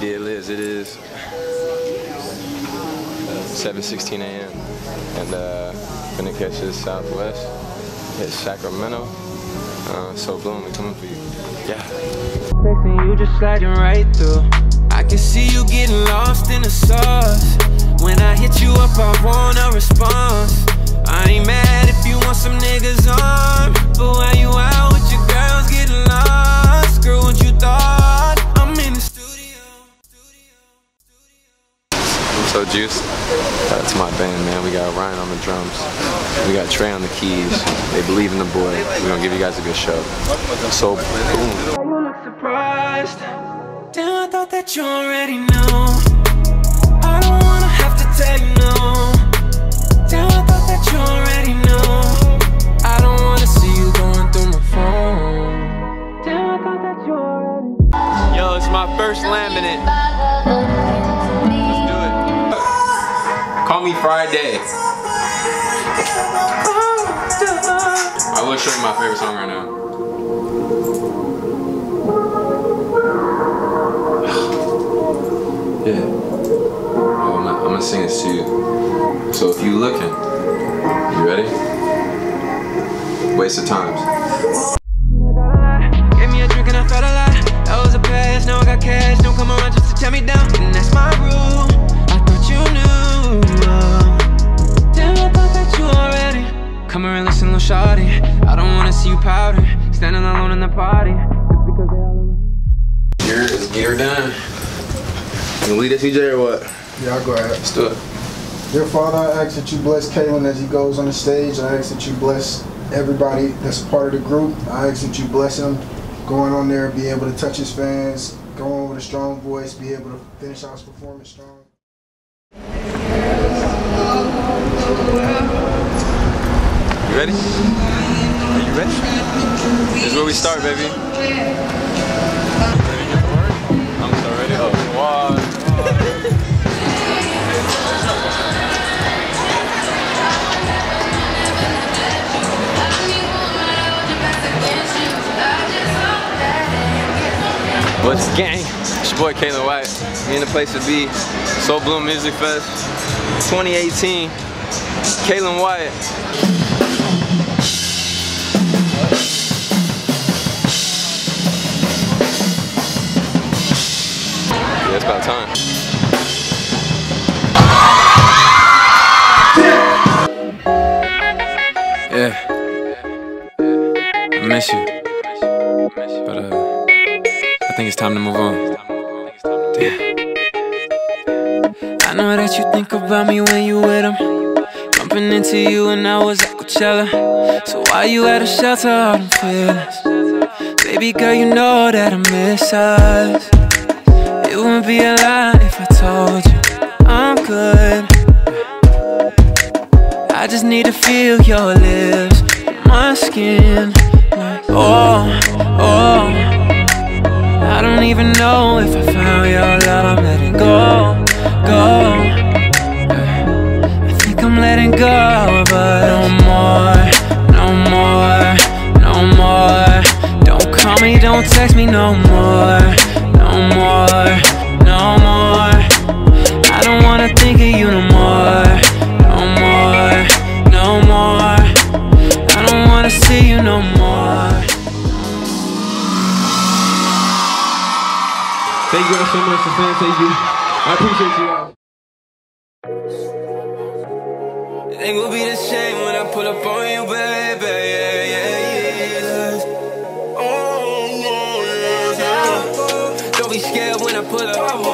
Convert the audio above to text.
deal is, it is 7.16 a.m. And uh, gonna catch catches Southwest, it's Sacramento. Uh, so Bloom, coming for you. Yeah. Texting you just sliding right through. I can see you getting lost in the sauce. When I hit you up, I want a response. I ain't mad if you want some niggas on, but you out with your I'm so juiced. That's my band, man. We got Ryan on the drums. We got Trey on the keys. They believe in the boy. We're gonna give you guys a good show. So boom. You look surprised. Damn, I thought that you already knew. I don't wanna have to tell you no. Damn, I thought that you already knew. I don't wanna see you going through my phone. Damn, I thought that you already Yo, it's my first laminate. Me Friday. I will show you my favorite song right now. Yeah. Oh, I'm, gonna, sing this to you. So if you looking, you ready? Waste of times. Gave me a drink and I felt. That was a now I got cash. Don't come around just to me down. And that's my rule. Powder. Standing alone in the party. Just because they all around. Here is get her done. You lead us, CJ, or what? Yeah, I'll go ahead. Let's do it. Dear Father, I ask that you bless Kalin as he goes on the stage. I ask that you bless everybody that's part of the group. I ask that you bless him going on there, be able to touch his fans, go on with a strong voice, be able to finish out his performance strong. You ready? Are you ready? This is where we start, baby. I'm so ready. Oh, one. What's gang? It's your boy Kalin White. We in the place to be. Sol Blume Music Fest 2018. Kalin White. Time. Yeah. I miss you. But uh, I think it's time to move on. Damn. I know that you think about me when you with him. Bumping into you and I was at Coachella. So why you at a shelter? Baby girl, you know that I miss us. It wouldn't be a lie if I told you I'm good. I just need to feel your lips, my skin. Oh, oh. I don't even know if I found your love. I'm letting go, go. I think I'm letting go, but no more, no more, no more. Don't call me, don't text me no more, Thank you all so much for fans. Thank you. I appreciate you guys. It will be the same when I pull up on you, baby. Yeah, yeah, yeah. Oh, yeah, yeah. Don't be scared when I pull up.